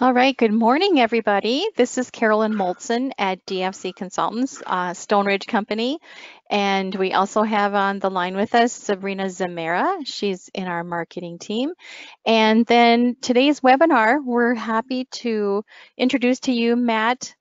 All right, good morning, everybody. This is Carolyn Moltzen at DFC Consultants, uh, Stoneridge Company. And we also have on the line with us Sabrina Zamera. She's in our marketing team. And then today's webinar, we're happy to introduce to you Matt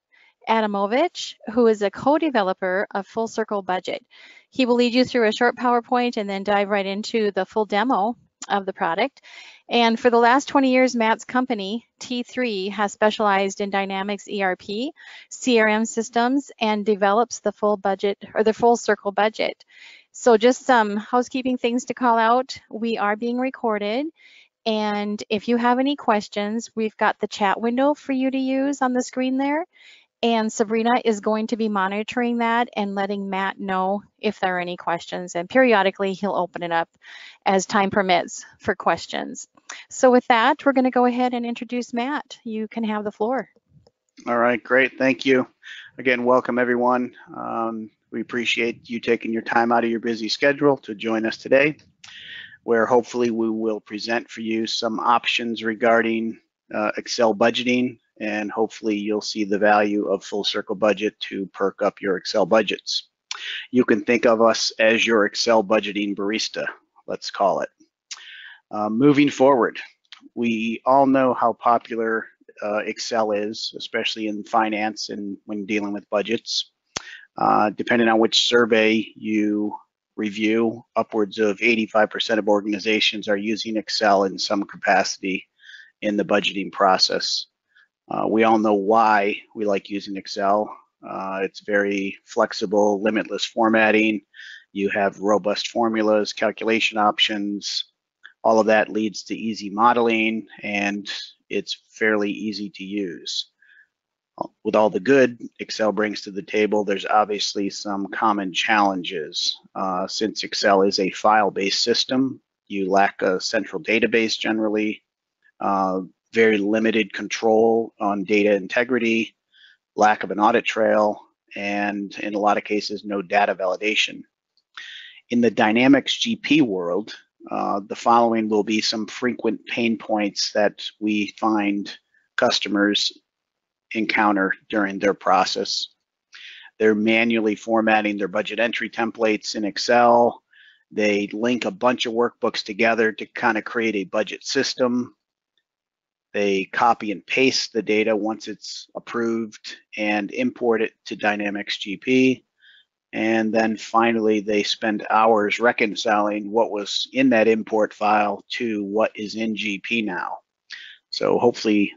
Adamovich, who is a co-developer of Full Circle Budget. He will lead you through a short PowerPoint and then dive right into the full demo of the product. And for the last 20 years, Matt's company, T3, has specialized in Dynamics ERP, CRM systems, and develops the full budget or the full circle budget. So just some housekeeping things to call out. We are being recorded. And if you have any questions, we've got the chat window for you to use on the screen there. And Sabrina is going to be monitoring that and letting Matt know if there are any questions. And periodically, he'll open it up as time permits for questions. So with that, we're going to go ahead and introduce Matt. You can have the floor. All right, great. Thank you. Again, welcome everyone. Um, we appreciate you taking your time out of your busy schedule to join us today, where hopefully we will present for you some options regarding uh, Excel budgeting and hopefully you'll see the value of full circle budget to perk up your Excel budgets. You can think of us as your Excel budgeting barista, let's call it. Uh, moving forward, we all know how popular uh, Excel is, especially in finance and when dealing with budgets. Uh, depending on which survey you review, upwards of 85% of organizations are using Excel in some capacity in the budgeting process. Uh, we all know why we like using Excel. Uh, it's very flexible, limitless formatting. You have robust formulas, calculation options. All of that leads to easy modeling and it's fairly easy to use. With all the good Excel brings to the table, there's obviously some common challenges. Uh, since Excel is a file-based system, you lack a central database generally. Uh, very limited control on data integrity, lack of an audit trail, and in a lot of cases, no data validation. In the Dynamics GP world, uh, the following will be some frequent pain points that we find customers encounter during their process. They're manually formatting their budget entry templates in Excel. They link a bunch of workbooks together to kind of create a budget system. They copy and paste the data once it's approved and import it to Dynamics GP. And then finally, they spend hours reconciling what was in that import file to what is in GP now. So hopefully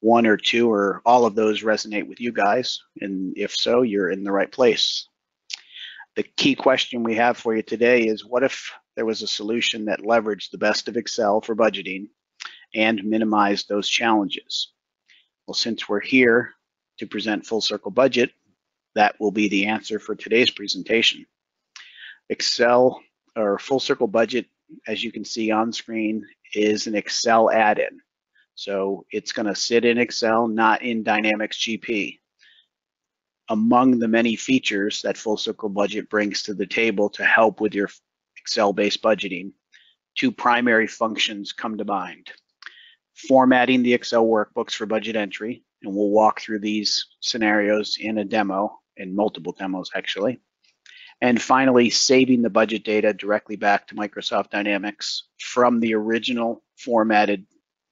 one or two or all of those resonate with you guys. And if so, you're in the right place. The key question we have for you today is what if there was a solution that leveraged the best of Excel for budgeting and minimize those challenges. Well, since we're here to present full circle budget, that will be the answer for today's presentation. Excel or full circle budget, as you can see on screen, is an Excel add-in. So it's going to sit in Excel, not in Dynamics GP. Among the many features that Full Circle Budget brings to the table to help with your Excel-based budgeting, two primary functions come to mind formatting the Excel workbooks for budget entry, and we'll walk through these scenarios in a demo, in multiple demos actually. And finally, saving the budget data directly back to Microsoft Dynamics from the original formatted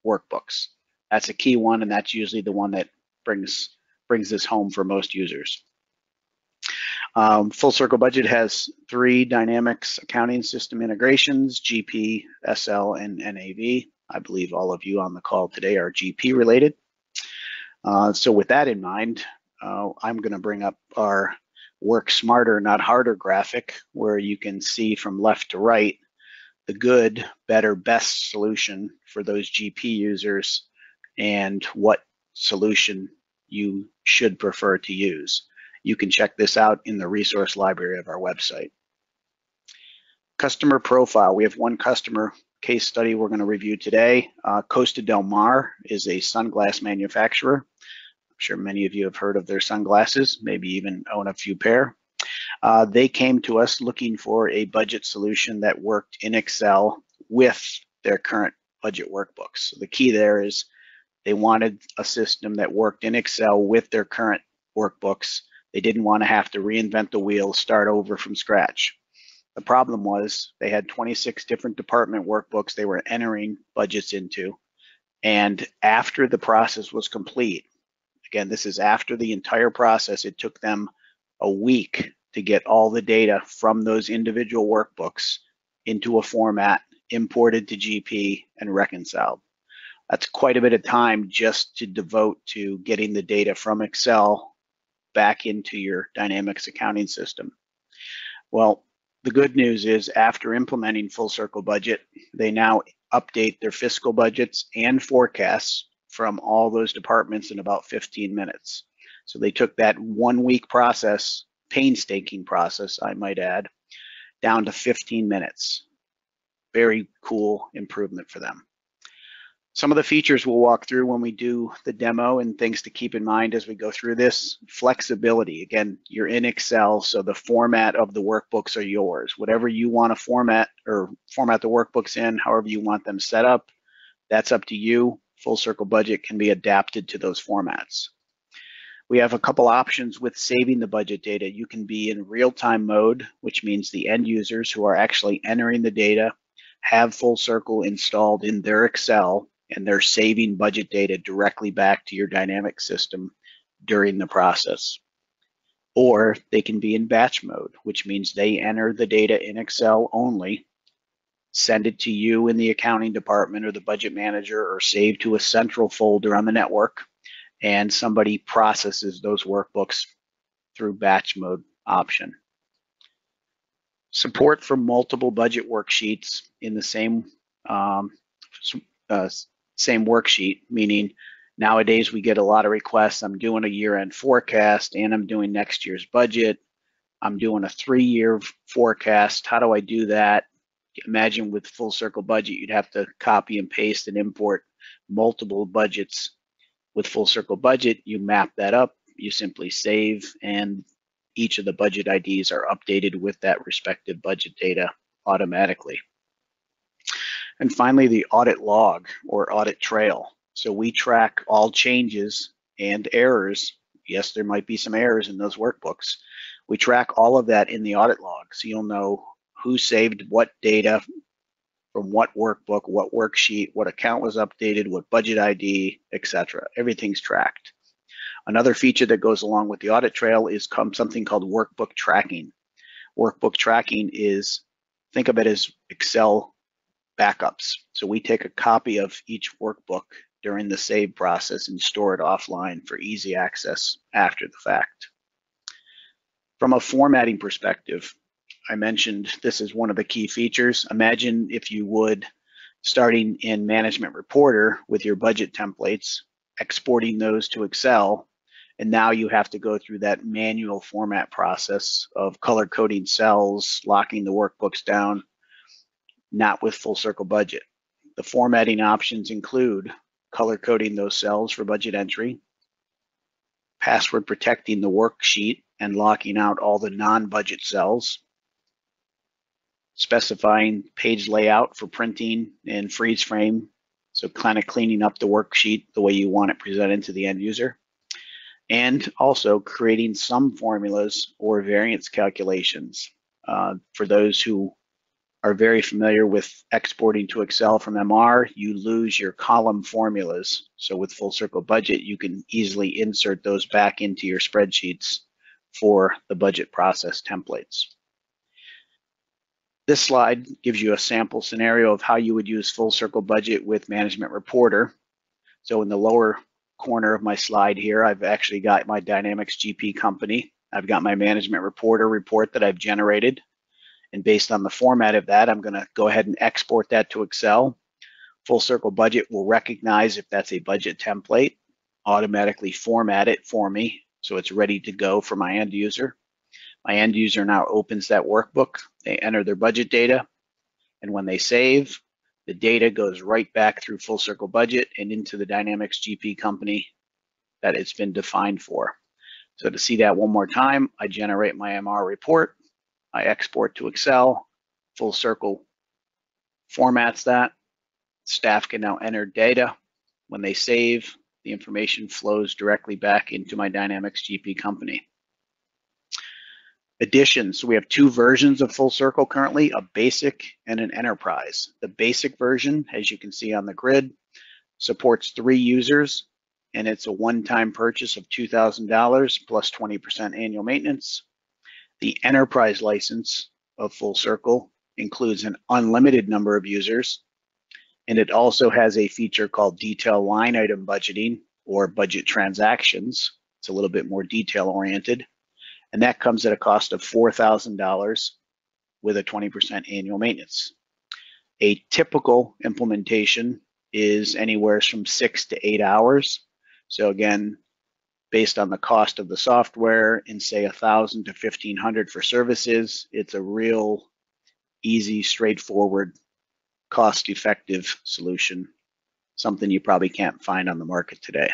workbooks. That's a key one, and that's usually the one that brings brings this home for most users. Um, Full Circle Budget has three Dynamics accounting system integrations, GP, SL, and NAV. I believe all of you on the call today are GP related. Uh, so with that in mind, uh, I'm going to bring up our work smarter, not harder graphic where you can see from left to right the good, better, best solution for those GP users and what solution you should prefer to use. You can check this out in the resource library of our website. Customer profile. We have one customer case study we're going to review today. Uh, Costa Del Mar is a sunglass manufacturer. I'm sure many of you have heard of their sunglasses, maybe even own a few pair. Uh, they came to us looking for a budget solution that worked in Excel with their current budget workbooks. So the key there is They wanted a system that worked in Excel with their current workbooks. They didn't want to have to reinvent the wheel, start over from scratch. The problem was they had 26 different department workbooks they were entering budgets into. And after the process was complete, again, this is after the entire process, it took them a week to get all the data from those individual workbooks into a format, imported to GP, and reconciled. That's quite a bit of time just to devote to getting the data from Excel back into your Dynamics accounting system. Well, the good news is after implementing Full Circle Budget, they now update their fiscal budgets and forecasts from all those departments in about 15 minutes. So they took that one week process, painstaking process, I might add, down to 15 minutes. Very cool improvement for them. Some of the features we'll walk through when we do the demo and things to keep in mind as we go through this. Flexibility, again, you're in Excel, so the format of the workbooks are yours. Whatever you want to format or format the workbooks in, however you want them set up, that's up to you. Full Circle Budget can be adapted to those formats. We have a couple options with saving the budget data. You can be in real-time mode, which means the end users who are actually entering the data have Full Circle installed in their Excel and they're saving budget data directly back to your dynamic system during the process. Or they can be in batch mode, which means they enter the data in Excel only, send it to you in the accounting department or the budget manager, or save to a central folder on the network, and somebody processes those workbooks through batch mode option. Support for multiple budget worksheets in the same um, uh, same worksheet, meaning nowadays we get a lot of requests. I'm doing a year-end forecast and I'm doing next year's budget. I'm doing a three-year forecast. How do I do that? Imagine with full circle budget, you'd have to copy and paste and import multiple budgets. With full circle budget, you map that up, you simply save, and each of the budget IDs are updated with that respective budget data automatically. And finally, the audit log or audit trail. So we track all changes and errors. Yes, there might be some errors in those workbooks. We track all of that in the audit log. So you'll know who saved what data from what workbook, what worksheet, what account was updated, what budget ID, etc. Everything's tracked. Another feature that goes along with the audit trail is something called workbook tracking. Workbook tracking is, think of it as Excel backups. So we take a copy of each workbook during the save process and store it offline for easy access after the fact. From a formatting perspective, I mentioned this is one of the key features. Imagine if you would, starting in Management Reporter with your budget templates, exporting those to Excel, and now you have to go through that manual format process of color coding cells, locking the workbooks down, not with full circle budget. The formatting options include color coding those cells for budget entry, password protecting the worksheet and locking out all the non-budget cells, specifying page layout for printing and freeze frame, so kind of cleaning up the worksheet the way you want it presented to the end user, and also creating some formulas or variance calculations uh, for those who are very familiar with exporting to Excel from MR, you lose your column formulas. So with Full Circle Budget, you can easily insert those back into your spreadsheets for the budget process templates. This slide gives you a sample scenario of how you would use Full Circle Budget with Management Reporter. So in the lower corner of my slide here, I've actually got my Dynamics GP company. I've got my Management Reporter report that I've generated. And based on the format of that, I'm going to go ahead and export that to Excel. Full Circle Budget will recognize if that's a budget template, automatically format it for me so it's ready to go for my end user. My end user now opens that workbook, they enter their budget data, and when they save, the data goes right back through Full Circle Budget and into the Dynamics GP company that it's been defined for. So to see that one more time, I generate my MR report. I export to Excel, full circle formats that. Staff can now enter data When they save, the information flows directly back into my Dynamics GP company. Additions, we have two versions of Full Circle currently, a basic and an enterprise. The basic version, as you can see on the grid, supports three users and it's a one-time purchase of $2,000 plus 20% annual maintenance. The enterprise license of Full Circle includes an unlimited number of users, and it also has a feature called detail line item budgeting or budget transactions. It's a little bit more detail oriented, and that comes at a cost of $4,000 with a 20% annual maintenance. A typical implementation is anywhere from six to eight hours so again, based on the cost of the software and say a thousand to 1500 for services, it's a real easy, straightforward, cost effective solution, something you probably can't find on the market today.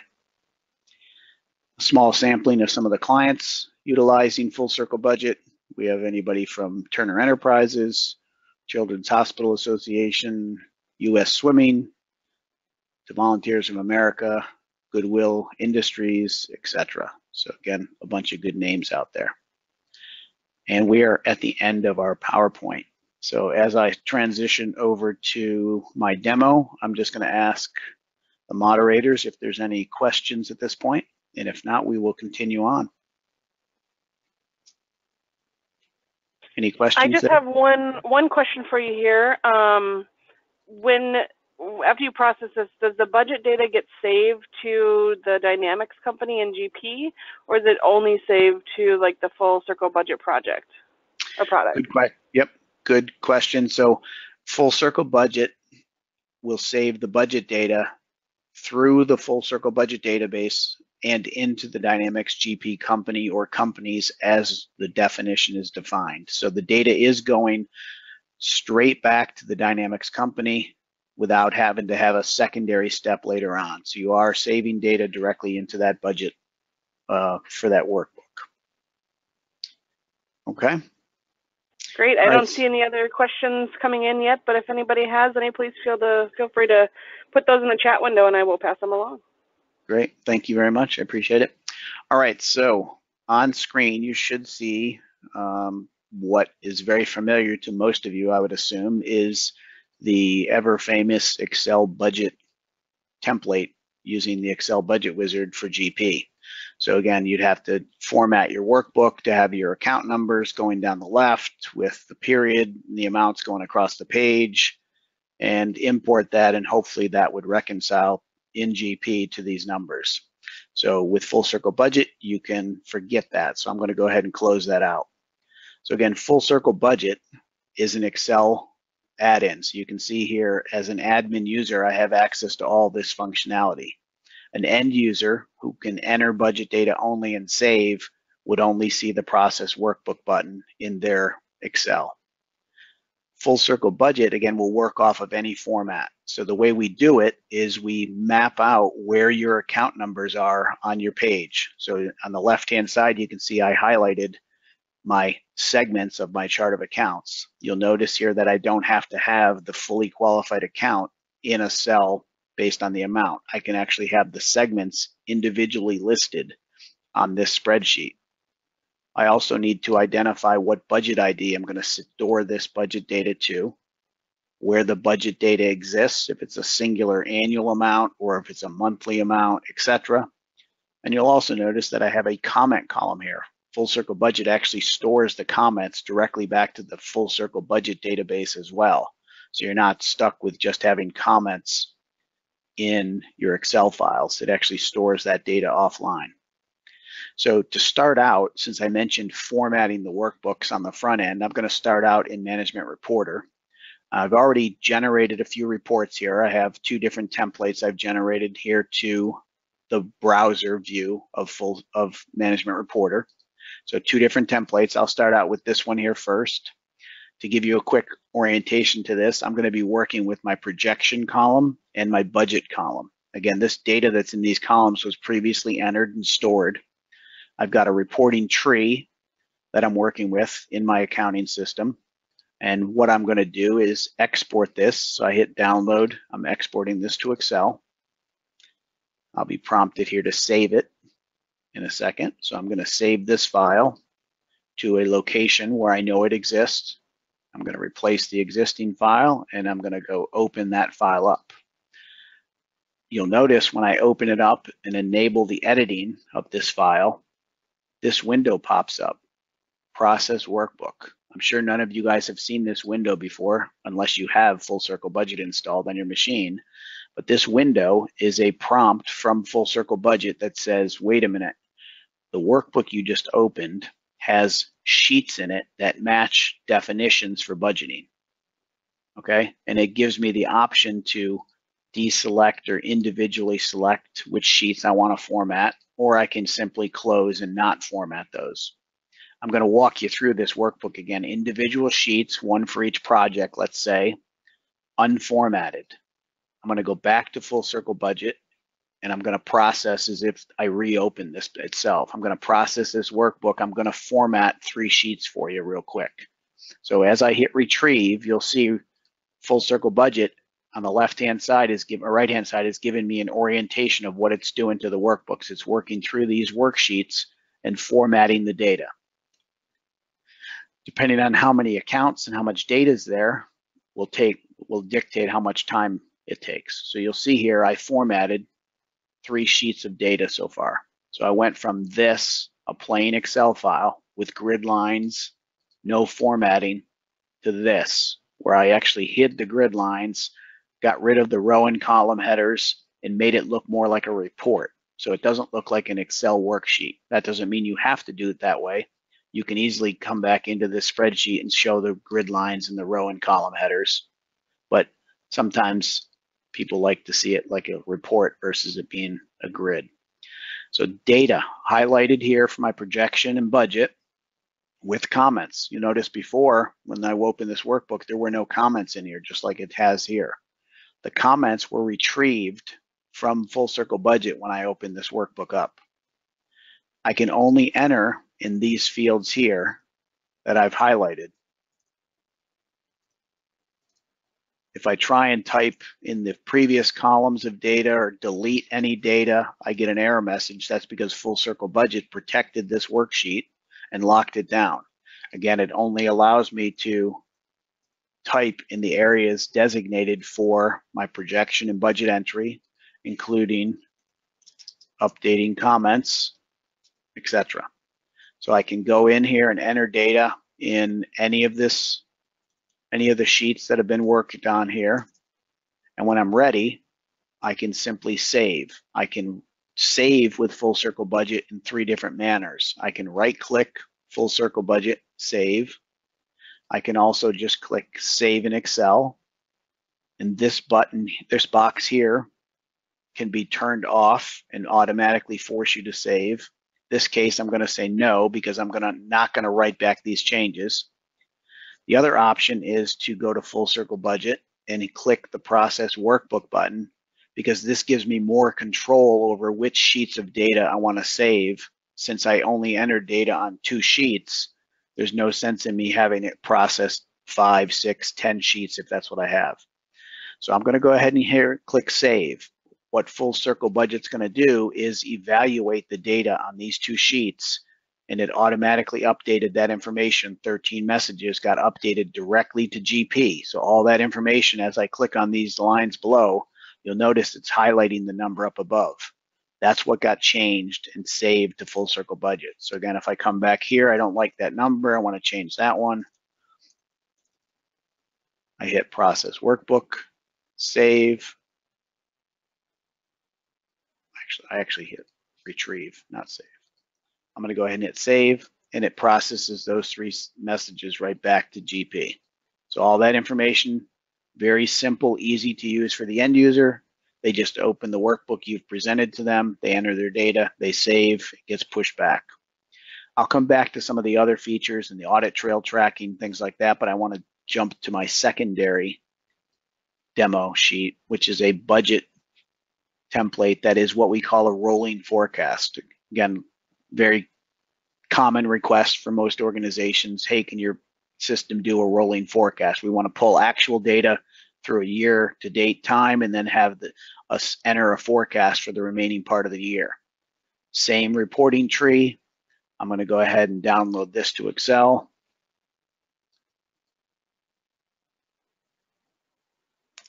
A small sampling of some of the clients utilizing Full Circle Budget. We have anybody from Turner Enterprises, Children's Hospital Association, U.S. Swimming, to Volunteers of America, Goodwill Industries, etc. So again, a bunch of good names out there. And we are at the end of our PowerPoint. So as I transition over to my demo, I'm just going to ask the moderators if there's any questions at this point, and if not, we will continue on. Any questions? I just there? have one one question for you here. Um, when after you process this, does the budget data get saved to the Dynamics company in GP, or is it only saved to like the full circle budget project or product? Good. Yep, good question. So full circle budget will save the budget data through the full circle budget database and into the Dynamics GP company or companies as the definition is defined. So the data is going straight back to the Dynamics company without having to have a secondary step later on. So you are saving data directly into that budget uh, for that workbook. Okay. Great. I Right. don't see any other questions coming in yet, but if anybody has any, please feel to feel free to put those in the chat window, and I will pass them along. Great. Thank you very much. I appreciate it. All right. So on screen, you should see um, what is very familiar to most of you, I would assume, is the ever famous Excel budget template using the Excel budget wizard for GP. So again, you'd have to format your workbook to have your account numbers going down the left with the period, and the amounts going across the page, and import that, and hopefully that would reconcile in GP to these numbers. So with Full Circle Budget, you can forget that. So I'm going to go ahead and close that out. So again, Full Circle Budget is an Excel add-in. So you can see here as an admin user, I have access to all this functionality. An end user who can enter budget data only and save would only see the process workbook button in their Excel. Full circle budget, again, will work off of any format. So the way we do it is we map out where your account numbers are on your page. So on the left-hand side, you can see I highlighted my segments of my chart of accounts. You'll notice here that I don't have to have the fully qualified account in a cell based on the amount. I can actually have the segments individually listed on this spreadsheet. I also need to identify what budget ID I'm going to store this budget data to, where the budget data exists, if it's a singular annual amount or if it's a monthly amount, etc. And you'll also notice that I have a comment column here. Full Circle Budget actually stores the comments directly back to the Full Circle Budget database as well. So you're not stuck with just having comments in your Excel files. It actually stores that data offline. So to start out, since I mentioned formatting the workbooks on the front end, I'm going to start out in Management Reporter. I've already generated a few reports here. I have two different templates I've generated here to the browser view of full of Management Reporter. So two different templates. I'll start out with this one here first. To give you a quick orientation to this, I'm going to be working with my projection column and my budget column. Again, this data that's in these columns was previously entered and stored. I've got a reporting tree that I'm working with in my accounting system. And what I'm going to do is export this. So I hit download. I'm exporting this to Excel. I'll be prompted here to save it in a second. So I'm going to save this file to a location where I know it exists. I'm going to replace the existing file and I'm going to go open that file up. You'll notice when I open it up and enable the editing of this file, this window pops up, Process Workbook. I'm sure none of you guys have seen this window before, unless you have Full Circle Budget installed on your machine. But this window is a prompt from Full Circle Budget that says, wait a minute, the workbook you just opened has sheets in it that match definitions for budgeting. Okay, and it gives me the option to deselect or individually select which sheets I want to format, or I can simply close and not format those. I'm going to walk you through this workbook again. Individual sheets, one for each project, let's say, unformatted. I'm going to go back to full circle budget and I'm going to process as if I reopen this itself. I'm going to process this workbook. I'm going to format three sheets for you real quick. So as I hit retrieve, you'll see full circle budget on the left hand side is given, or right hand side is giving me an orientation of what it's doing to the workbooks. It's working through these worksheets and formatting the data. Depending on how many accounts and how much data is there, will take will dictate how much time it takes. So you'll see here I formatted three sheets of data so far. So I went from this, a plain Excel file with grid lines, no formatting, to this, where I actually hid the grid lines, got rid of the row and column headers, and made it look more like a report. So it doesn't look like an Excel worksheet. That doesn't mean you have to do it that way. You can easily come back into this spreadsheet and show the grid lines and the row and column headers. But sometimes people like to see it like a report versus it being a grid. So data highlighted here for my projection and budget with comments. You notice before when I opened this workbook, there were no comments in here, just like it has here. The comments were retrieved from Full Circle Budget when I opened this workbook up. I can only enter in these fields here that I've highlighted. If I try and type in the previous columns of data or delete any data, I get an error message. That's because Full Circle Budget protected this worksheet and locked it down. Again, it only allows me to type in the areas designated for my projection and budget entry, including updating comments, etc. So I can go in here and enter data in any of this any of the sheets that have been worked on here. And when I'm ready, I can simply save. I can save with full circle budget in three different manners. I can right click full circle budget, save. I can also just click save in Excel. And this button, this box here can be turned off and automatically force you to save. This case, I'm going to say no because I'm to not going to write back these changes. The other option is to go to full circle budget and click the process workbook button because this gives me more control over which sheets of data I want to save. Since I only entered data on two sheets, there's no sense in me having it process five, six, ten sheets if that's what I have. So I'm going to go ahead and here click save. What full circle budget's going to do is evaluate the data on these two sheets and it automatically updated that information. 13 messages got updated directly to GP. So all that information, as I click on these lines below, you'll notice it's highlighting the number up above. That's what got changed and saved to full circle budget. So again, if I come back here, I don't like that number. I want to change that one. I hit process workbook, save. Actually, I actually hit retrieve, not save. I'm going to go ahead and hit save and it processes those three messages right back to GP. So all that information, very simple, easy to use for the end user. They just open the workbook you've presented to them, they enter their data, they save, it gets pushed back. I'll come back to some of the other features and the audit trail tracking, things like that, but I want to jump to my secondary demo sheet, which is a budget template that is what we call a rolling forecast. Again, very common request for most organizations. Hey, can your system do a rolling forecast? We want to pull actual data through a year to date time and then have the, us enter a forecast for the remaining part of the year. Same reporting tree. I'm going to go ahead and download this to Excel.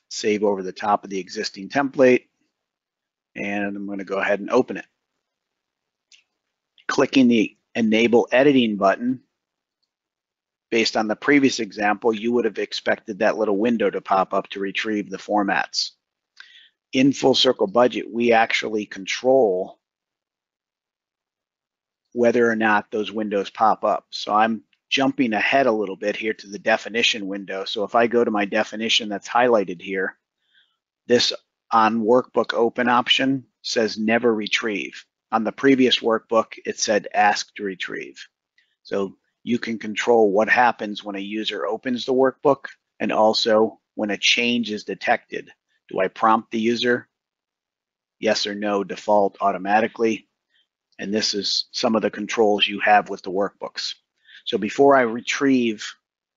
Save over the top of the existing template. And I'm going to go ahead and open it. Clicking the Enable Editing button based on the previous example, you would have expected that little window to pop up to retrieve the formats. In Full Circle Budget, we actually control whether or not those windows pop up. So I'm jumping ahead a little bit here to the definition window. So if I go to my definition that's highlighted here, this on workbook open option says never retrieve. On the previous workbook, it said ask to retrieve. So you can control what happens when a user opens the workbook and also when a change is detected. Do I prompt the user? Yes or no, default automatically. And this is some of the controls you have with the workbooks. So before I retrieve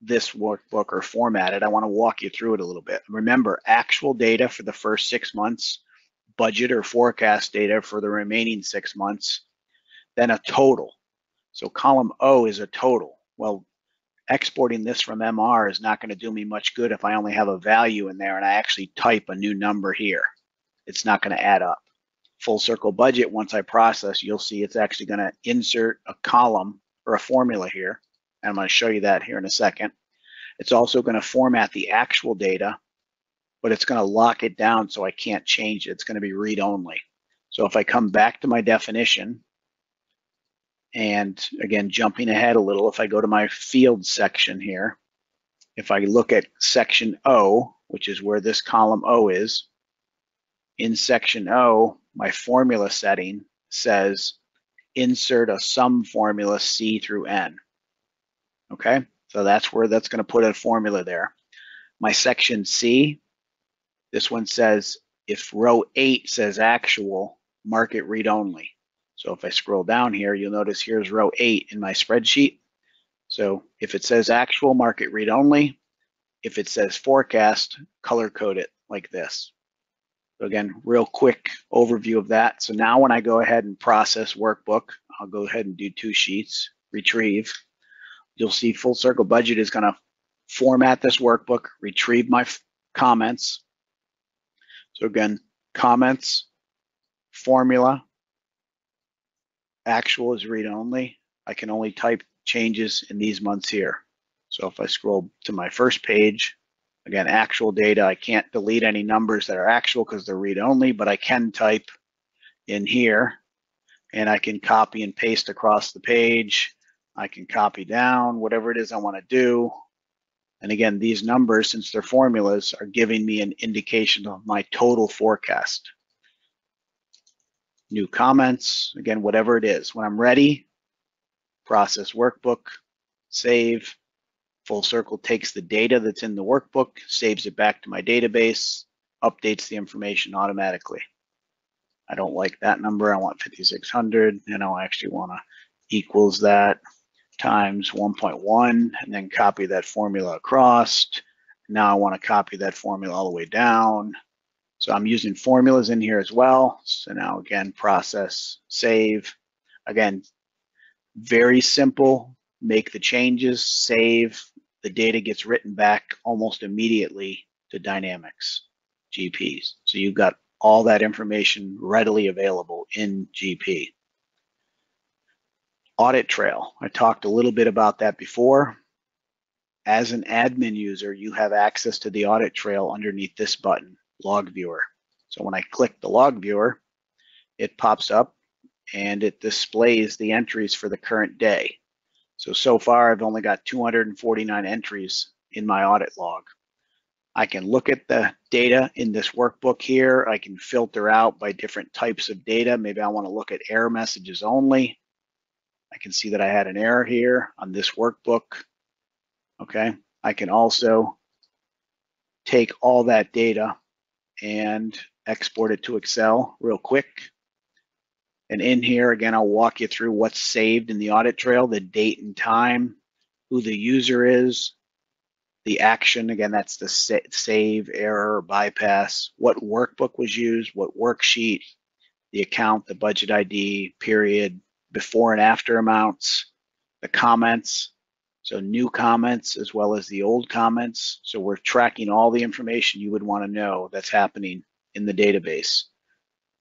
this workbook or format it, I want to walk you through it a little bit. Remember, actual data for the first six months, budget or forecast data for the remaining six months, then a total. So column O is a total. Well, exporting this from MR is not going to do me much good if I only have a value in there and I actually type a new number here. It's not going to add up. Full circle budget, once I process, you'll see it's actually going to insert a column or a formula here. And I'm going to show you that here in a second. It's also going to format the actual data, but it's going to lock it down so I can't change it. It's going to be read only. So if I come back to my definition, and again, jumping ahead a little, if I go to my field section here, if I look at section O, which is where this column O is, in section O, my formula setting says insert a sum formula C through N. Okay, so that's where that's going to put a formula there. My section C, this one says if row 8 says actual, mark it read only. So if I scroll down here, you'll notice here's row eight in my spreadsheet. So if it says actual market read only, if it says forecast, color code it like this. So again, real quick overview of that. So now when I go ahead and process workbook, I'll go ahead and do two sheets, retrieve. You'll see full circle budget is gonna format this workbook, retrieve my comments. So again, comments, formula, actual is read only. I can only type changes in these months here. So if I scroll to my first page, again, actual data, I can't delete any numbers that are actual because they're read only, but I can type in here and I can copy and paste across the page. I can copy down whatever it is I want to do. And again, these numbers, since they're formulas, are giving me an indication of my total forecast new comments, again, whatever it is. When I'm ready, process workbook, save, full circle takes the data that's in the workbook, saves it back to my database, updates the information automatically. I don't like that number, I want 5600, and I actually wanna equals that times 1.1, and then copy that formula across. Now I wanna copy that formula all the way down, so I'm using formulas in here as well. So now again, process, save. Again, very simple, make the changes, save, the data gets written back almost immediately to Dynamics GPs. So you've got all that information readily available in GP. Audit trail, I talked a little bit about that before. As an admin user, you have access to the audit trail underneath this button log viewer. So when I click the log viewer, it pops up and it displays the entries for the current day. So, so far I've only got 249 entries in my audit log. I can look at the data in this workbook here. I can filter out by different types of data. Maybe I want to look at error messages only. I can see that I had an error here on this workbook. Okay, I can also take all that data and export it to Excel real quick. And in here, again, I'll walk you through what's saved in the audit trail, the date and time, who the user is, the action, again, that's the save, error, bypass, what workbook was used, what worksheet, the account, the budget ID, period, before and after amounts, the comments, so new comments as well as the old comments. So we're tracking all the information you would want to know that's happening in the database.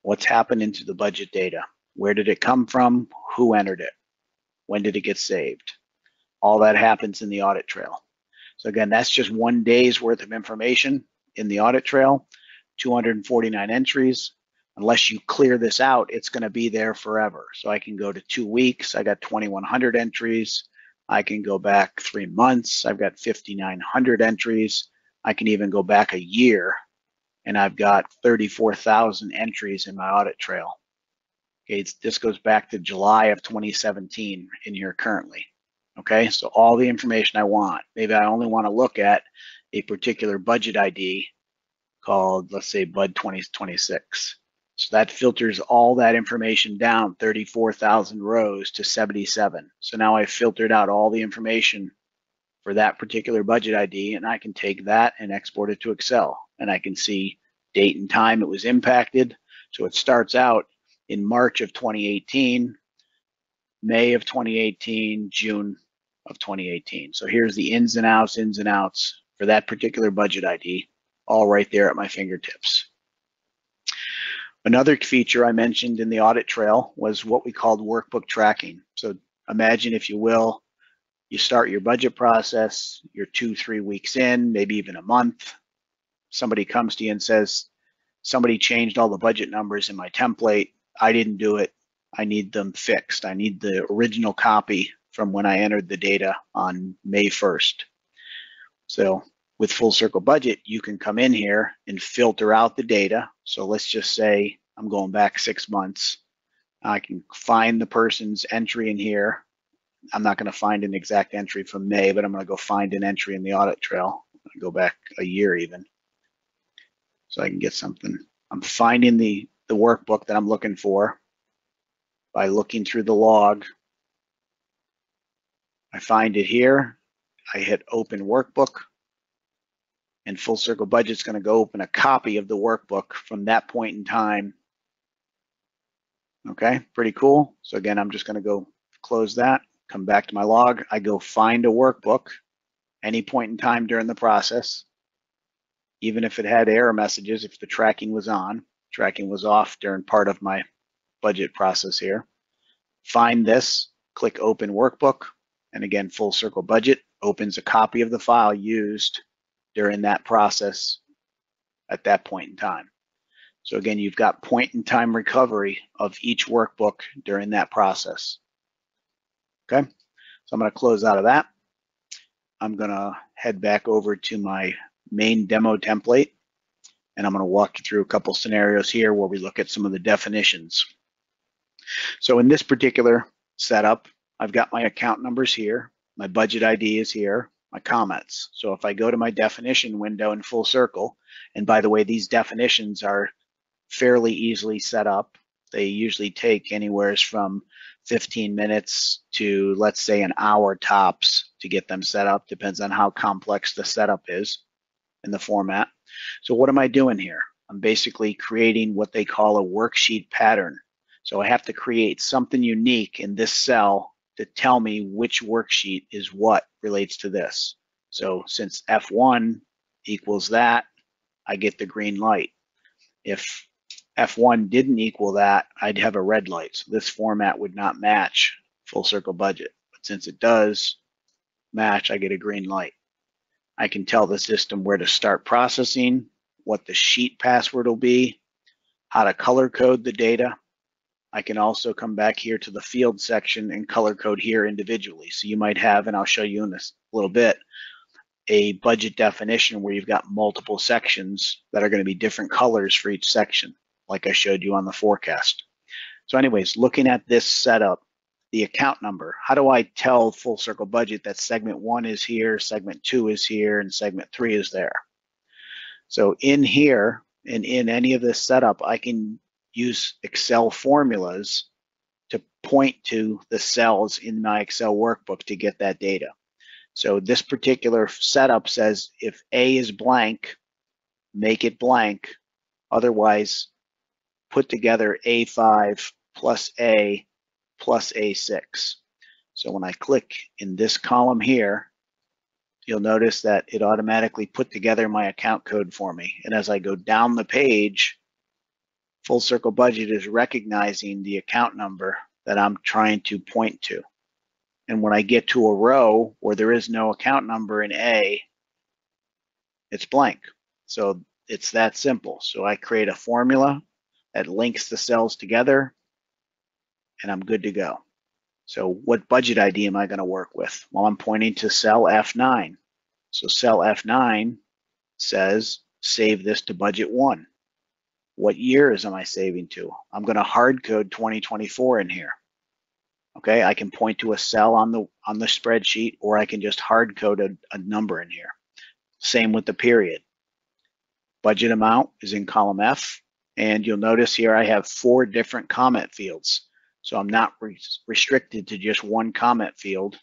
What's happened into the budget data? Where did it come from? Who entered it? When did it get saved? All that happens in the audit trail. So again, that's just one day's worth of information in the audit trail, 249 entries. Unless you clear this out, it's going to be there forever. So I can go to two weeks. I got 2,100 entries. I can go back three months. I've got 5,900 entries. I can even go back a year and I've got 34,000 entries in my audit trail. Okay, this goes back to July of 2017 in here currently. Okay, so all the information I want. Maybe I only want to look at a particular budget ID called, let's say, Bud 2026. So that filters all that information down 34,000 rows to 77. So now I've filtered out all the information for that particular budget ID and I can take that and export it to Excel and I can see date and time it was impacted. So it starts out in March of 2018, May of 2018, June of 2018. So here's the ins and outs, ins and outs for that particular budget ID, all right there at my fingertips. Another feature I mentioned in the audit trail was what we called workbook tracking. So imagine, if you will, you start your budget process, you're two, three weeks in, maybe even a month. Somebody comes to you and says, somebody changed all the budget numbers in my template. I didn't do it. I need them fixed. I need the original copy from when I entered the data on May 1st. So with Full Circle Budget, you can come in here and filter out the data. So let's just say I'm going back six months. I can find the person's entry in here. I'm not going to find an exact entry from May, but I'm going to go find an entry in the audit trail. go back a year even. So I can get something. I'm finding the, the workbook that I'm looking for by looking through the log. I find it here. I hit open workbook and Full Circle Budget's going to go open a copy of the workbook from that point in time. Okay, pretty cool. So again, I'm just going to go close that, come back to my log. I go find a workbook any point in time during the process, even if it had error messages, if the tracking was on, tracking was off during part of my budget process here. Find this, click open workbook, and again, Full Circle Budget opens a copy of the file used during that process at that point in time. So again, you've got point in time recovery of each workbook during that process. Okay, so I'm going to close out of that. I'm going to head back over to my main demo template and I'm going to walk you through a couple scenarios here where we look at some of the definitions. So in this particular setup, I've got my account numbers here, my budget ID is here, my comments. So if I go to my definition window in full circle, and by the way, these definitions are fairly easily set up. They usually take anywhere from 15 minutes to let's say an hour tops to get them set up. Depends on how complex the setup is in the format. So what am I doing here? I'm basically creating what they call a worksheet pattern. So I have to create something unique in this cell to tell me which worksheet is what relates to this. So since F1 equals that, I get the green light. If F1 didn't equal that, I'd have a red light. So this format would not match full circle budget. But since it does match, I get a green light. I can tell the system where to start processing, what the sheet password will be, how to color code the data, I can also come back here to the field section and color code here individually. So you might have, and I'll show you in a little bit, a budget definition where you've got multiple sections that are going to be different colors for each section, like I showed you on the forecast. So anyways, looking at this setup, the account number, how do I tell full circle budget that segment one is here, segment two is here, and segment three is there? So in here, and in any of this setup, I can use Excel formulas to point to the cells in my Excel workbook to get that data. So this particular setup says if A is blank, make it blank. Otherwise, put together A5 plus A plus A6. So when I click in this column here, you'll notice that it automatically put together my account code for me. And as I go down the page, Full Circle Budget is recognizing the account number that I'm trying to point to. And when I get to a row where there is no account number in A, it's blank. So it's that simple. So I create a formula that links the cells together and I'm good to go. So what budget ID am I going to work with? Well, I'm pointing to cell F9. So cell F9 says save this to budget one. What years am I saving to? I'm going to hard code 2024 in here. Okay, I can point to a cell on the on the spreadsheet or I can just hard code a, a number in here. Same with the period. Budget amount is in column F and you'll notice here I have four different comment fields. So I'm not re restricted to just one comment field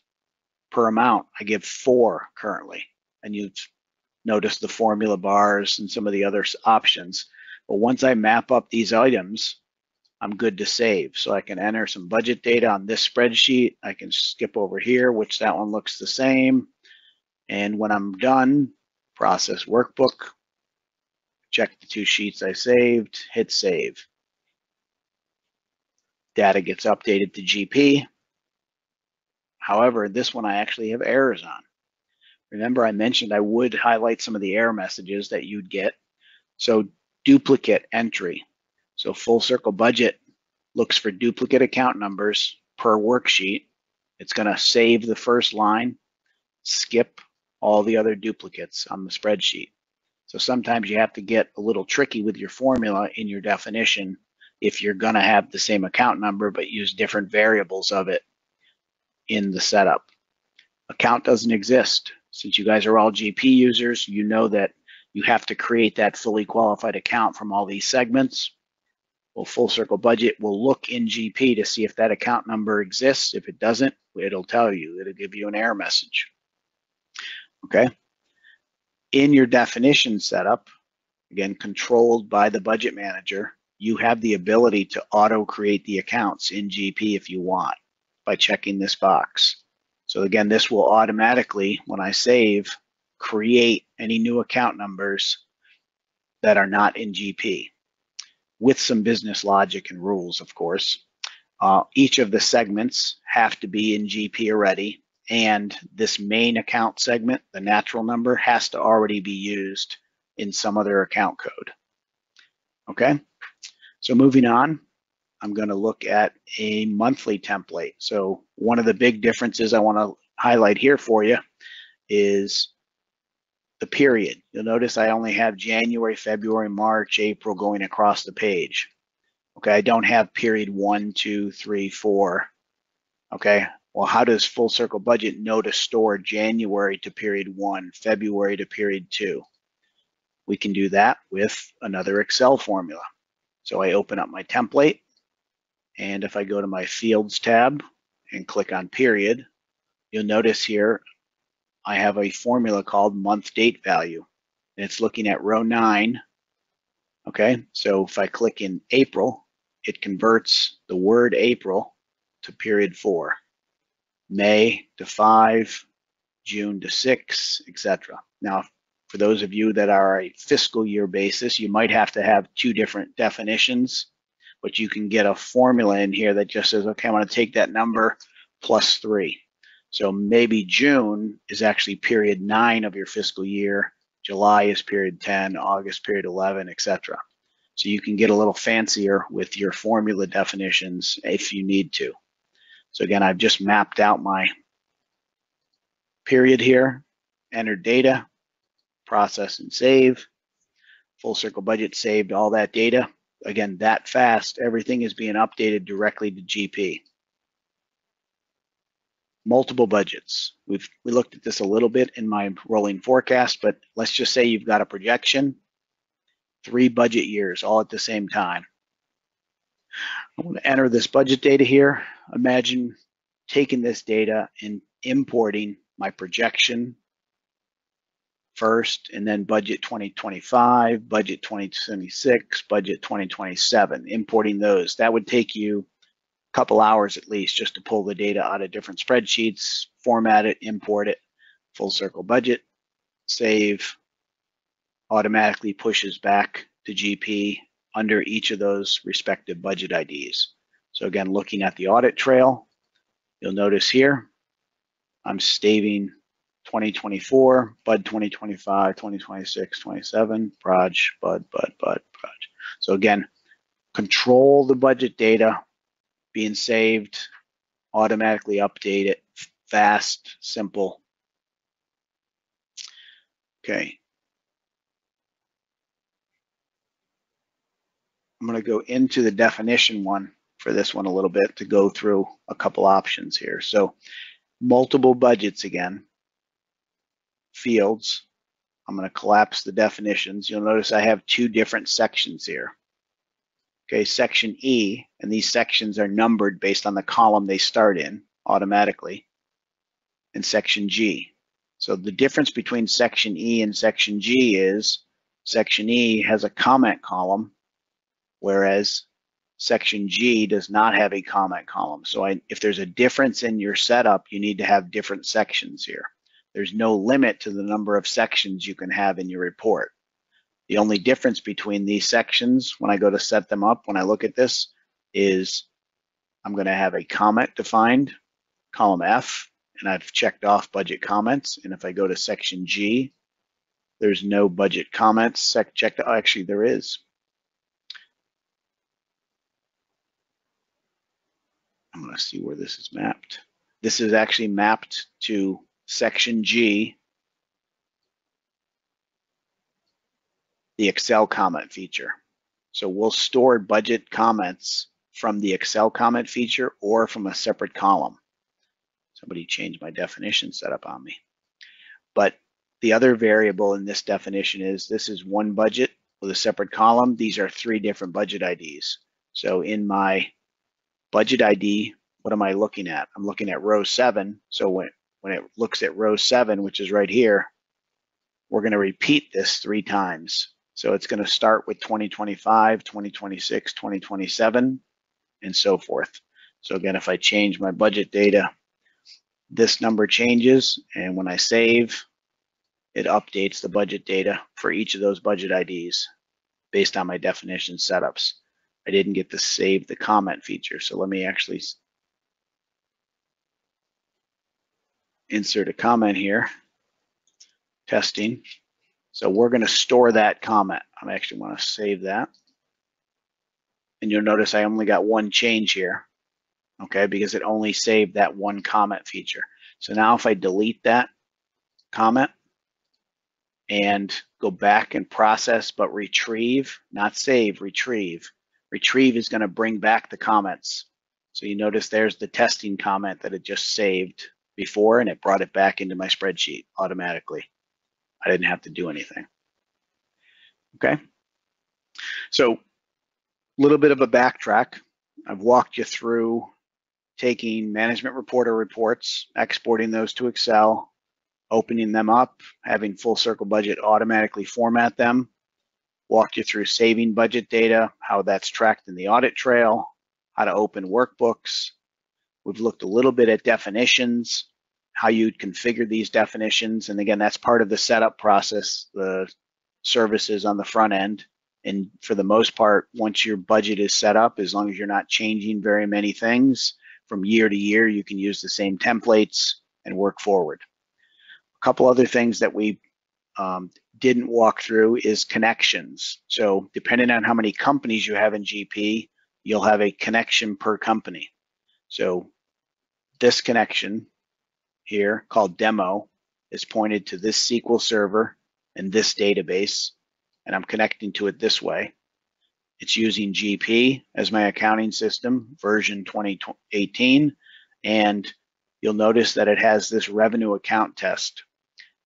per amount. I give four currently. And you notice the formula bars and some of the other options. But once I map up these items, I'm good to save. So I can enter some budget data on this spreadsheet. I can skip over here, which that one looks the same. And when I'm done, process workbook, check the two sheets I saved, hit save. Data gets updated to GP. However, this one I actually have errors on. Remember I mentioned I would highlight some of the error messages that you'd get. So duplicate entry. So full circle budget looks for duplicate account numbers per worksheet. It's going to save the first line, skip all the other duplicates on the spreadsheet. So sometimes you have to get a little tricky with your formula in your definition if you're going to have the same account number but use different variables of it in the setup. Account doesn't exist. Since you guys are all GP users, you know that you have to create that fully qualified account from all these segments. Well, Full Circle Budget will look in GP to see if that account number exists. If it doesn't, it'll tell you, it'll give you an error message. Okay. In your definition setup, again, controlled by the budget manager, you have the ability to auto create the accounts in GP if you want by checking this box. So again, this will automatically, when I save, create any new account numbers that are not in GP with some business logic and rules, of course. Uh, each of the segments have to be in GP already, and this main account segment, the natural number, has to already be used in some other account code. Okay, so moving on, I'm going to look at a monthly template. So one of the big differences I want to highlight here for you is the period. You'll notice I only have January, February, March, April going across the page. Okay, I don't have period one, two, three, four. Okay, well, how does Full Circle Budget know to store January to period one, February to period two? We can do that with another Excel formula. So I open up my template, and if I go to my Fields tab and click on period, you'll notice here I have a formula called month date value. And it's looking at row nine. Okay, so if I click in April, it converts the word April to period four, May to five, June to six, etc. Now, for those of you that are a fiscal year basis, you might have to have two different definitions, but you can get a formula in here that just says, okay, I want to take that number plus three. So maybe June is actually period nine of your fiscal year, July is period 10, August period 11, etc. So you can get a little fancier with your formula definitions if you need to. So again, I've just mapped out my period here, entered data, process and save, full circle budget saved all that data. Again, that fast, everything is being updated directly to GP multiple budgets. We've we looked at this a little bit in my rolling forecast, but let's just say you've got a projection, three budget years all at the same time. I want to enter this budget data here. Imagine taking this data and importing my projection first, and then budget 2025, budget 2026, budget 2027, importing those. That would take you couple hours at least just to pull the data out of different spreadsheets, format it, import it, full circle budget, save, automatically pushes back to GP under each of those respective budget IDs. So again, looking at the audit trail, you'll notice here, I'm staving 2024, BUD 2025, 2026, 27, Proj, BUD, BUD, BUD, Proj. So again, control the budget data being saved, automatically update it, fast, simple. Okay. I'm going to go into the definition one for this one a little bit to go through a couple options here. So multiple budgets again, fields. I'm going to collapse the definitions. You'll notice I have two different sections here. Okay, section E, and these sections are numbered based on the column they start in automatically, and section G. So the difference between section E and section G is section E has a comment column, whereas section G does not have a comment column. So I, if there's a difference in your setup, you need to have different sections here. There's no limit to the number of sections you can have in your report. The only difference between these sections when I go to set them up, when I look at this, is I'm going to have a comment defined, column F, and I've checked off budget comments. And if I go to section G, there's no budget comments sec checked. Oh, actually, there is. I'm going to see where this is mapped. This is actually mapped to section G, the Excel comment feature. So we'll store budget comments from the Excel comment feature or from a separate column. Somebody changed my definition setup on me. But the other variable in this definition is this is one budget with a separate column. These are three different budget IDs. So in my budget ID, what am I looking at? I'm looking at row seven. So when, when it looks at row seven, which is right here, we're gonna repeat this three times. So it's gonna start with 2025, 2026, 2027, and so forth. So again, if I change my budget data this number changes and when I save, it updates the budget data for each of those budget IDs based on my definition setups. I didn't get to save the comment feature, so let me actually insert a comment here, testing. So we're gonna store that comment. I'm actually wanna save that. And you'll notice I only got one change here okay, because it only saved that one comment feature. So now if I delete that comment and go back and process, but retrieve, not save, retrieve. Retrieve is gonna bring back the comments. So you notice there's the testing comment that it just saved before and it brought it back into my spreadsheet automatically. I didn't have to do anything. Okay. So a little bit of a backtrack. I've walked you through taking management reporter reports, exporting those to Excel, opening them up, having full circle budget automatically format them, walked you through saving budget data, how that's tracked in the audit trail, how to open workbooks. We've looked a little bit at definitions, how you'd configure these definitions. And again, that's part of the setup process, the services on the front end. And for the most part, once your budget is set up, as long as you're not changing very many things, from year to year, you can use the same templates and work forward. A couple other things that we um, didn't walk through is connections. So depending on how many companies you have in GP, you'll have a connection per company. So this connection here called demo is pointed to this SQL server and this database, and I'm connecting to it this way. It's using GP as my accounting system, version 2018, and you'll notice that it has this revenue account test.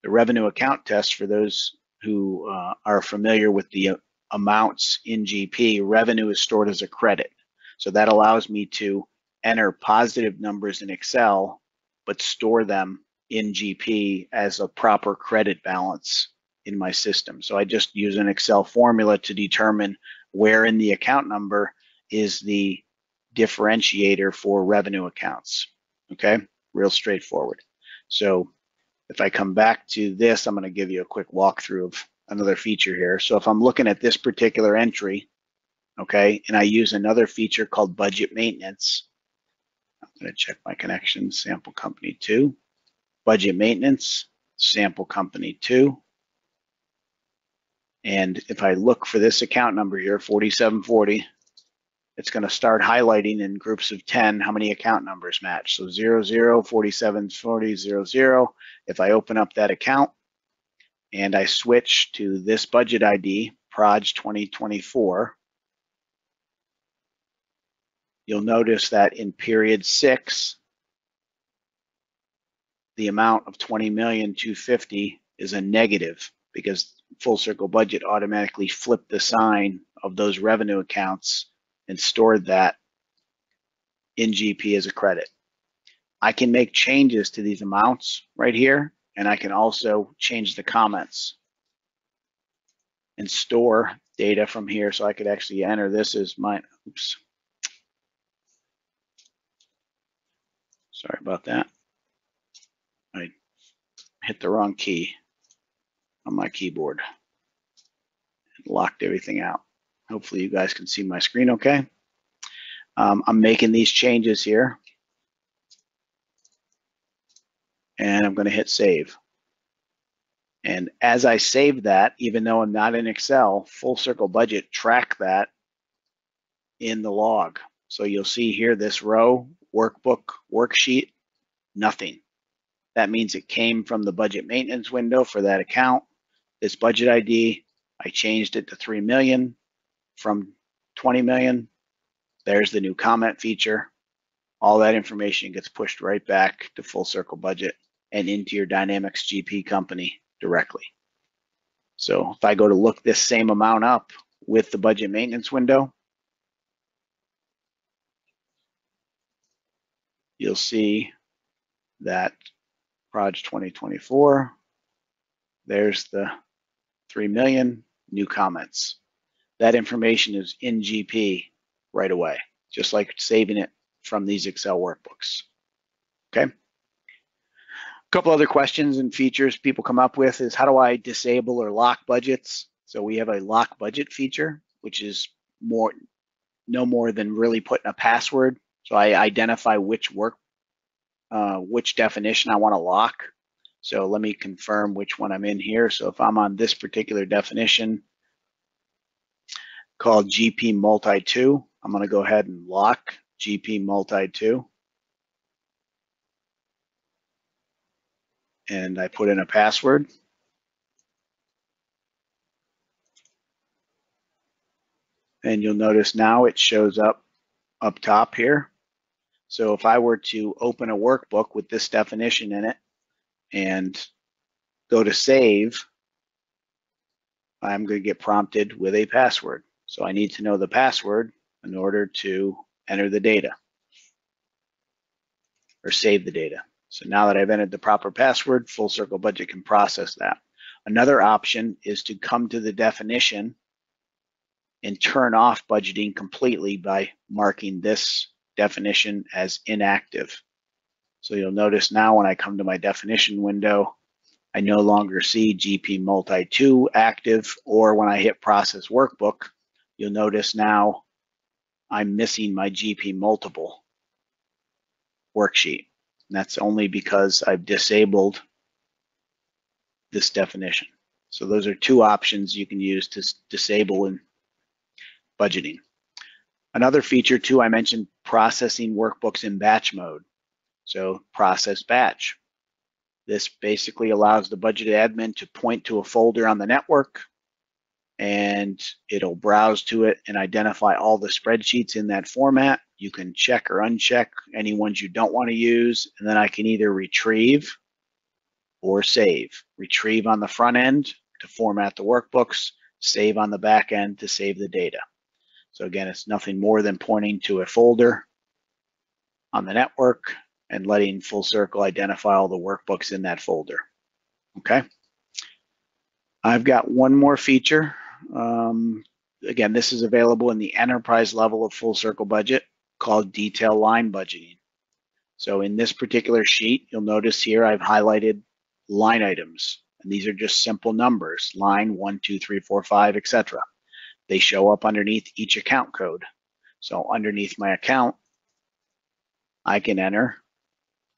The revenue account test, for those who uh, are familiar with the uh, amounts in GP, revenue is stored as a credit. So that allows me to enter positive numbers in Excel, but store them in GP as a proper credit balance in my system. So I just use an Excel formula to determine where in the account number is the differentiator for revenue accounts. Okay, real straightforward. So if I come back to this, I'm going to give you a quick walkthrough of another feature here. So if I'm looking at this particular entry, okay, and I use another feature called budget maintenance, I'm going to check my connection, sample company two, budget maintenance, sample company two. And if I look for this account number here, 4740, it's going to start highlighting in groups of 10 how many account numbers match. So 00, 47, 40, 00. If I open up that account and I switch to this budget ID, Proj 2024, you'll notice that in period six, the amount of 20,250 is a negative because full circle budget automatically flipped the sign of those revenue accounts and stored that in GP as a credit. I can make changes to these amounts right here, and I can also change the comments and store data from here. So I could actually enter this as my, oops. Sorry about that. I hit the wrong key on my keyboard and locked everything out. Hopefully you guys can see my screen okay. Um, I'm making these changes here. And I'm going to hit save. And as I save that, even though I'm not in Excel, Full Circle Budget track that in the log. So you'll see here this row, workbook, worksheet, nothing. That means it came from the budget maintenance window for that account. This budget ID, I changed it to 3 million from 20 million. There's the new comment feature. All that information gets pushed right back to full circle budget and into your Dynamics GP company directly. So if I go to look this same amount up with the budget maintenance window, you'll see that Proj 2024, there's the 3 million new comments. That information is in GP right away, just like saving it from these Excel workbooks. Okay. A couple other questions and features people come up with is how do I disable or lock budgets? So we have a lock budget feature, which is more no more than really putting a password. So I identify which work, uh, which definition I want to lock. So let me confirm which one I'm in here. So if I'm on this particular definition called GP multi 2, I'm going to go ahead and lock GP multi 2. And I put in a password. And you'll notice now it shows up up top here. So if I were to open a workbook with this definition in it, and go to save, I'm going to get prompted with a password. So I need to know the password in order to enter the data or save the data. So now that I've entered the proper password, Full Circle Budget can process that. Another option is to come to the definition and turn off budgeting completely by marking this definition as inactive. So you'll notice now when I come to my definition window, I no longer see GP multi 2 active, or when I hit process workbook, you'll notice now I'm missing my GP multiple worksheet. And that's only because I've disabled this definition. So those are two options you can use to disable in budgeting. Another feature too, I mentioned processing workbooks in batch mode. So process batch. This basically allows the budget admin to point to a folder on the network and it'll browse to it and identify all the spreadsheets in that format. You can check or uncheck any ones you don't want to use, and then I can either retrieve or save. Retrieve on the front end to format the workbooks, save on the back end to save the data. So again, it's nothing more than pointing to a folder on the network and letting Full Circle identify all the workbooks in that folder. Okay. I've got one more feature. Um, again, this is available in the enterprise level of Full Circle Budget called detail line budgeting. So in this particular sheet, you'll notice here I've highlighted line items, and these are just simple numbers, line one, two, three, four, five, etc. They show up underneath each account code. So underneath my account, I can enter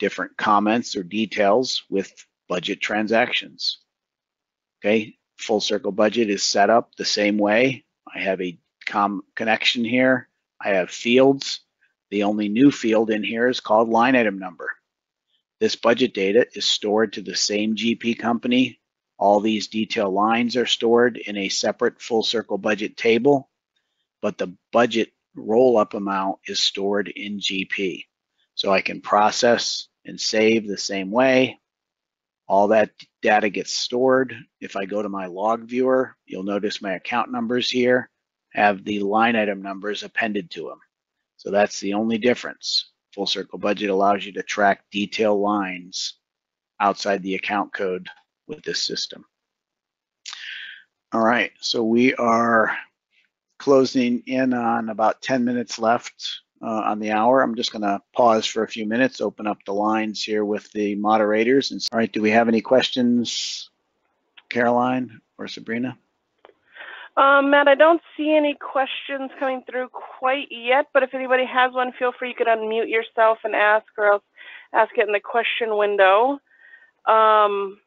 different comments or details with budget transactions. Okay, full circle budget is set up the same way. I have a com connection here. I have fields. The only new field in here is called line item number. This budget data is stored to the same GP company. All these detail lines are stored in a separate full circle budget table, but the budget roll up amount is stored in GP. So I can process and save the same way. All that data gets stored. If I go to my log viewer, you'll notice my account numbers here have the line item numbers appended to them. So that's the only difference. Full Circle Budget allows you to track detail lines outside the account code with this system. All right, so we are closing in on about 10 minutes left uh, on the hour. I'm just going to pause for a few minutes, open up the lines here with the moderators. And all right, do we have any questions, Caroline or Sabrina? Um, Matt, I don't see any questions coming through quite yet, but if anybody has one, feel free you could unmute yourself and ask, or else ask it in the question window. Um,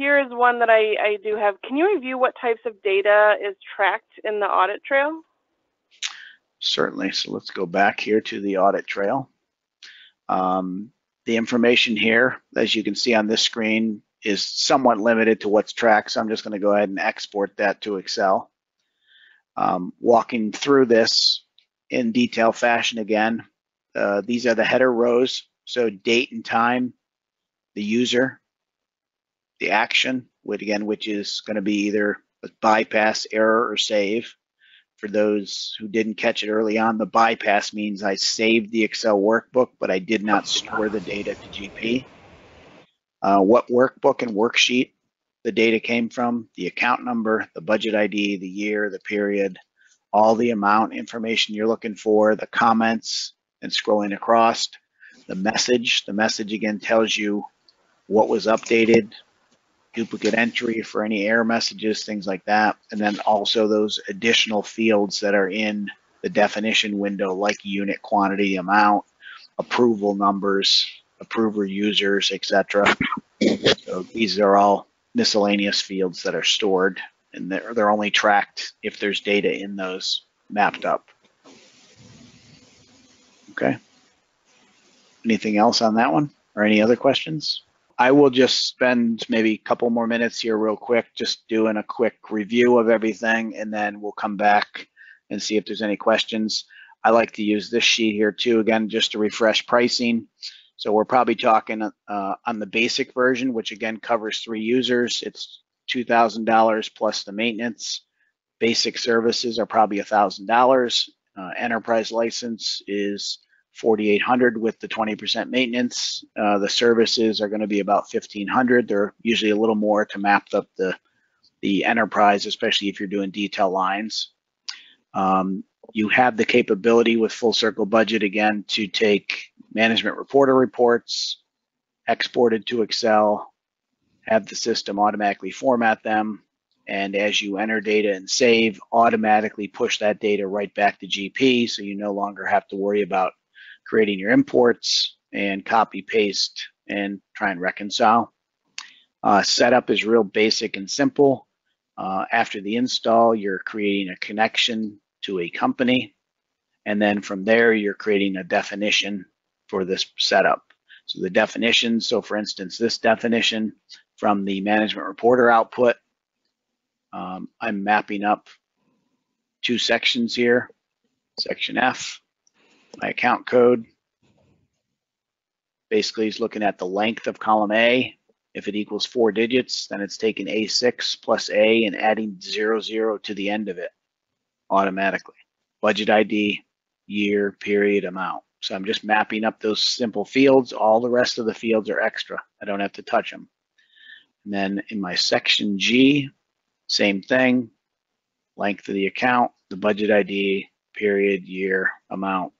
here is one that I, I do have. Can you review what types of data is tracked in the audit trail? Certainly. So let's go back here to the audit trail. Um, the information here, as you can see on this screen, is somewhat limited to what's tracked. So I'm just going to go ahead and export that to Excel. Um, walking through this in detail fashion again, uh, these are the header rows. So date and time, the user, the action, which again, which is going to be either a bypass, error, or save. For those who didn't catch it early on, the bypass means I saved the Excel workbook, but I did not store the data to GP. Uh, what workbook and worksheet the data came from, the account number, the budget ID, the year, the period, all the amount information you're looking for, the comments, and scrolling across, the message. The message again tells you what was updated, duplicate entry for any error messages, things like that. And then also those additional fields that are in the definition window, like unit quantity amount, approval numbers, approver users, etc. So these are all miscellaneous fields that are stored and they're, they're only tracked if there's data in those mapped up. Okay. Anything else on that one or any other questions? I will just spend maybe a couple more minutes here real quick, just doing a quick review of everything, and then we'll come back and see if there's any questions. I like to use this sheet here too, again, just to refresh pricing. So we're probably talking uh, on the basic version, which again covers three users. It's $2,000 plus the maintenance. Basic services are probably $1,000. Uh, enterprise license is 4,800 with the 20% maintenance. Uh, the services are going to be about 1,500. They're usually a little more to map up the the enterprise, especially if you're doing detail lines. Um, you have the capability with Full Circle Budget again to take management reporter reports, export it to Excel, have the system automatically format them, and as you enter data and save, automatically push that data right back to GP so you no longer have to worry about creating your imports and copy paste and try and reconcile. Uh, setup is real basic and simple. Uh, after the install, you're creating a connection to a company. And then from there, you're creating a definition for this setup. So the definition, so for instance, this definition from the management reporter output, um, I'm mapping up two sections here. Section F my account code. Basically, is looking at the length of column A. If it equals four digits, then it's taking A6 plus A and adding zero zero to the end of it automatically. Budget ID, year, period, amount. So I'm just mapping up those simple fields. All the rest of the fields are extra. I don't have to touch them. And then in my section G, same thing, length of the account, the budget ID, period, year, amount.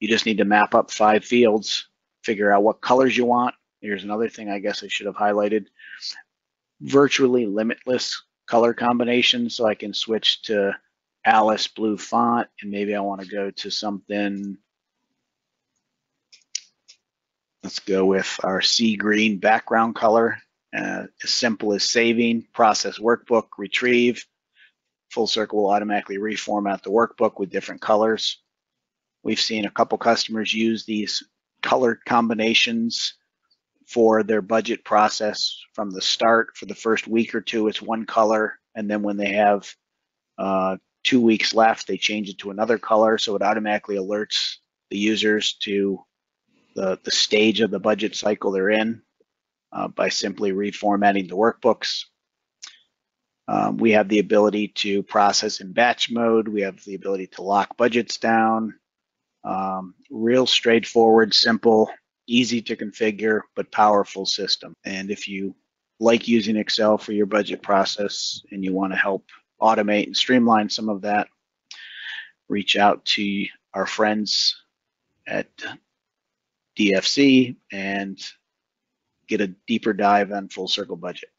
You just need to map up five fields, figure out what colors you want. Here's another thing I guess I should have highlighted. Virtually limitless color combinations, so I can switch to Alice blue font, and maybe I want to go to something. Let's go with our sea green background color. Uh, as simple as saving, process workbook, retrieve. Full Circle will automatically reformat the workbook with different colors. We've seen a couple customers use these color combinations for their budget process from the start. For the first week or two, it's one color, and then when they have uh, two weeks left, they change it to another color, so it automatically alerts the users to the, the stage of the budget cycle they're in uh, by simply reformatting the workbooks. Um, we have the ability to process in batch mode. We have the ability to lock budgets down. Um, real straightforward, simple, easy to configure, but powerful system. And if you like using Excel for your budget process and you want to help automate and streamline some of that, reach out to our friends at DFC and get a deeper dive on Full Circle Budget.